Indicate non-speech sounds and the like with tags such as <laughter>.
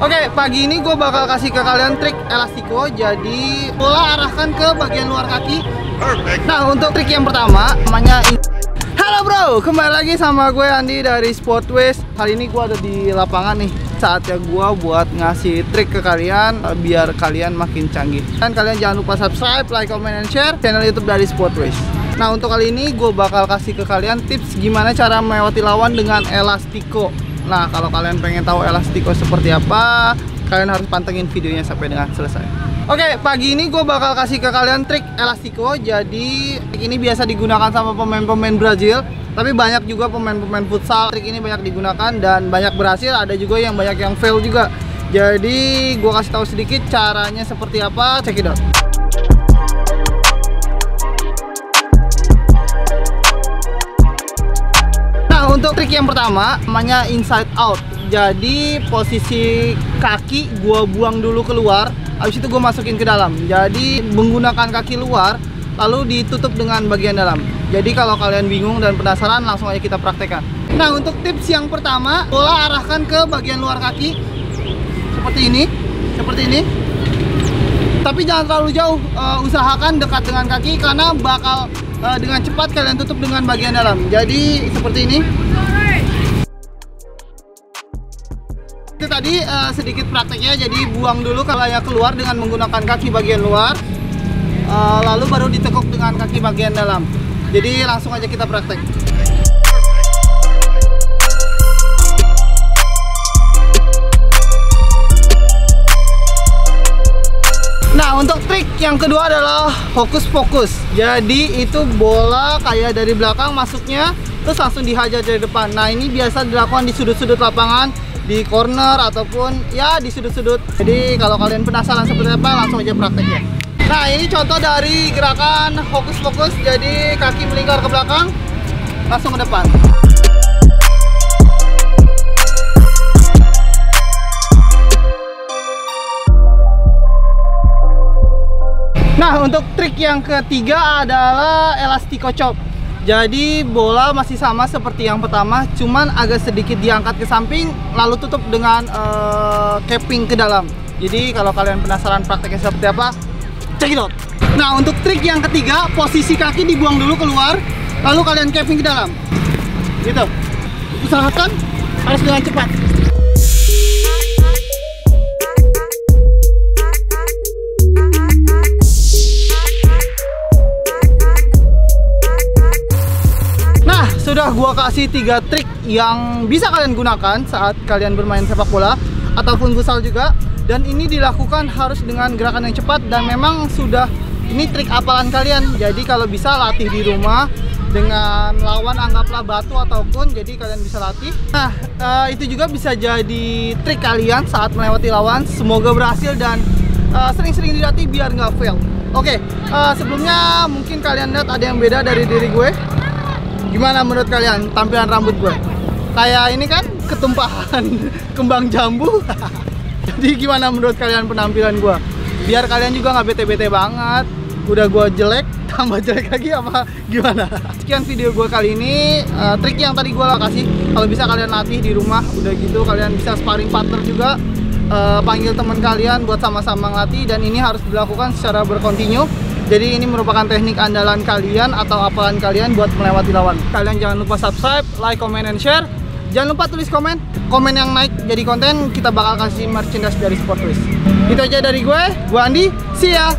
Oke, pagi ini gue bakal kasih ke kalian trik elastiko. Jadi, bola arahkan ke bagian luar kaki. Nah, untuk trik yang pertama, namanya Halo bro, kembali lagi sama gue Andi dari Sportways. Kali ini gue ada di lapangan nih. Saatnya gue buat ngasih trik ke kalian eh, biar kalian makin canggih. Dan kalian jangan lupa subscribe, like, comment, and share channel YouTube dari Sportways. Nah, untuk kali ini gue bakal kasih ke kalian tips gimana cara melewati lawan dengan elastiko. Nah, kalau kalian pengen tahu elastiko seperti apa, kalian harus pantengin videonya sampai dengan selesai. Oke, pagi ini gue bakal kasih ke kalian trik elastiko. Jadi, trik ini biasa digunakan sama pemain-pemain Brazil. Tapi banyak juga pemain-pemain futsal. Trik ini banyak digunakan dan banyak berhasil. Ada juga yang banyak yang fail juga. Jadi, gue kasih tahu sedikit caranya seperti apa. Check it out. Untuk trik yang pertama namanya inside out. Jadi posisi kaki gua buang dulu keluar, habis itu gua masukin ke dalam. Jadi menggunakan kaki luar lalu ditutup dengan bagian dalam. Jadi kalau kalian bingung dan penasaran langsung aja kita praktekkan. Nah, untuk tips yang pertama, bola arahkan ke bagian luar kaki seperti ini, seperti ini. Tapi jangan terlalu jauh, uh, usahakan dekat dengan kaki karena bakal uh, dengan cepat kalian tutup dengan bagian dalam. Jadi seperti ini. Itu tadi uh, sedikit prakteknya. Jadi buang dulu kalau ya keluar dengan menggunakan kaki bagian luar, uh, lalu baru ditekuk dengan kaki bagian dalam. Jadi langsung aja kita praktek. Nah untuk trik yang kedua adalah fokus fokus. Jadi itu bola kayak dari belakang masuknya terus langsung dihajar dari depan. Nah ini biasa dilakukan di sudut-sudut lapangan, di corner ataupun ya di sudut-sudut. Jadi kalau kalian penasaran seperti apa langsung aja prakteknya. Nah ini contoh dari gerakan fokus fokus. Jadi kaki melingkar ke belakang, langsung ke depan. Nah, untuk trik yang ketiga adalah elastiko chop. Jadi bola masih sama seperti yang pertama, cuman agak sedikit diangkat ke samping, lalu tutup dengan uh, capping ke dalam. Jadi kalau kalian penasaran prakteknya seperti apa, check it out. Nah, untuk trik yang ketiga, posisi kaki dibuang dulu keluar, lalu kalian capping ke dalam. Gitu. Usahakan harus dengan cepat. Gua kasih tiga trik yang bisa kalian gunakan saat kalian bermain sepak bola ataupun futsal juga. Dan ini dilakukan harus dengan gerakan yang cepat dan memang sudah ini trik apalan kalian. Jadi kalau bisa latih di rumah dengan lawan anggaplah batu ataupun jadi kalian bisa latih. Nah, uh, itu juga bisa jadi trik kalian saat melewati lawan. Semoga berhasil dan sering-sering uh, dilatih biar nggak fail. Oke, okay, uh, sebelumnya mungkin kalian lihat ada yang beda dari diri gue. Gimana menurut kalian tampilan rambut gue? Kayak ini kan ketumpahan <laughs> kembang jambu. <laughs> Jadi gimana menurut kalian penampilan gue? Biar kalian juga nggak bete-bete banget. Udah gue jelek, <laughs> tambah jelek lagi apa gimana? Sekian video gue kali ini. Uh, trik yang tadi gue kasih, kalau bisa kalian latih di rumah. Udah gitu kalian bisa sparring partner juga. Uh, panggil teman kalian buat sama-sama ngelatih dan ini harus dilakukan secara berkontinu jadi ini merupakan teknik andalan kalian atau apalan kalian buat melewati lawan. Kalian jangan lupa subscribe, like, comment, and share. Jangan lupa tulis komen. Komen yang naik jadi konten, kita bakal kasih merchandise dari Sportways. Itu aja dari gue, gue Andi. See ya!